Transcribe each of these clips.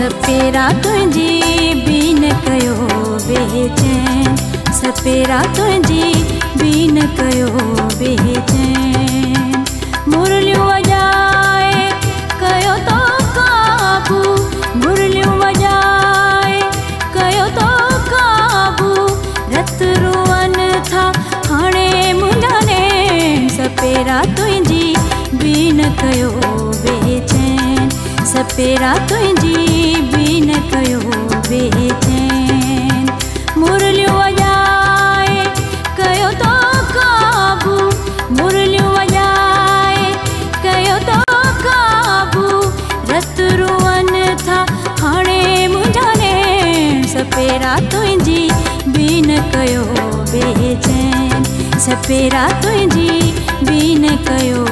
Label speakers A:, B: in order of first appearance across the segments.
A: سپيرا تنهنجي به نه ڪيو سپيرا تنهنجي به نه ڪيو مرليون ڪيو سپيرا تنهنجي به نه ڪيو سپيرا تنهنجي به نه ڪيو مرليون ڪيو تو قابو. مرليون ڪيو سپيرا تنهنجي به نه ڪيو سپيرا تنهنجي به نه ڪيو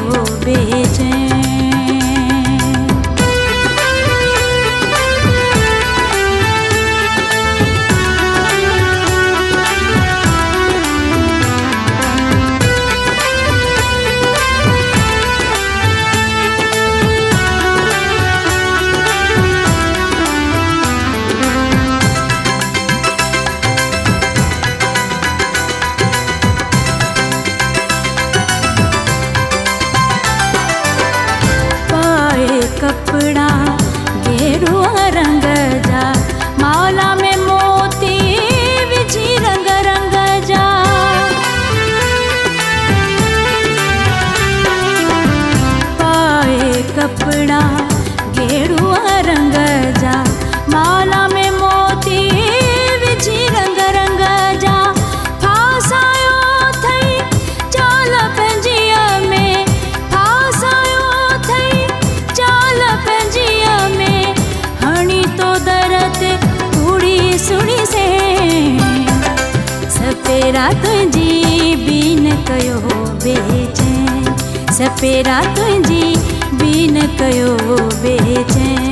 A: कपड़ा गेरुआ रंग जा माला में मोती विझी रंग रंग जा फासायो थई चाल पंजीअ में फासायो थई चाल पंजीअ में। हणी तो दरत थोड़ी सुणी से। सपेरा तुंहिंजी बि न कयो बेचैन। सपेरा तुंहिंजी न कयो बेचैन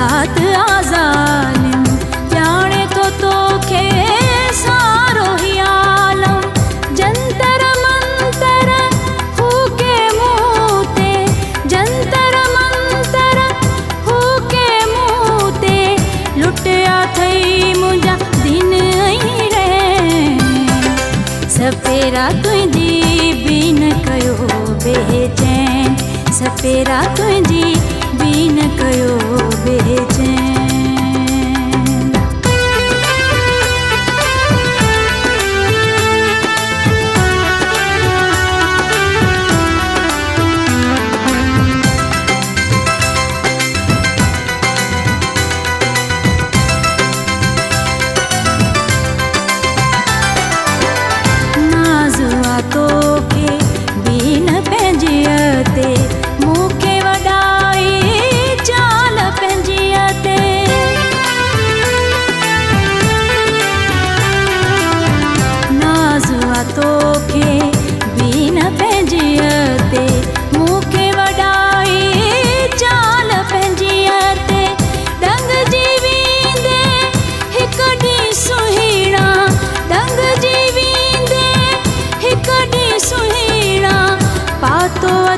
A: ज़ात आज़ालिम ॼाणे थो तोखे सारो ई आलम। जंतर मंतर फूके मुंहुं ते जंतर मंतर फूके मुंहुं ते लुटिया थई मुंहिंजा दिन ऐं रे सपेरा तुंहिंजी बि न कयो बेचैन सपेरा तुंहिंजी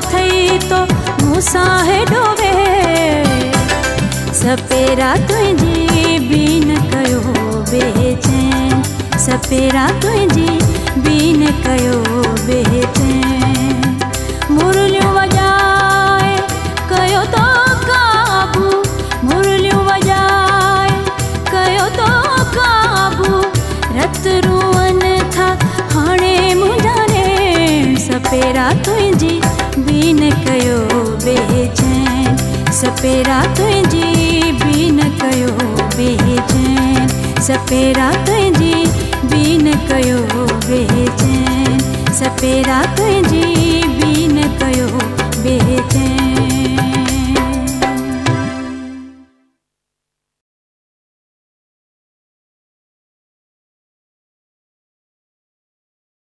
A: पातो अथई तो मूंसां हेॾो वे सपेरा तुंहिंजी बि न कयो बेचैन सपेरा तुंहिंजी बि न कयो बेचैन मुरलियूं वॼाए कयो तो काबू। मुरलियूं वॼाए कयो तो काबू। रत रुअन था हाणे सपेरा तुंहिंजी बि न कयो बेचैन। सपेरा तुंहिंजी बि न कयो बेचैन। सपेरा तुंहिंजी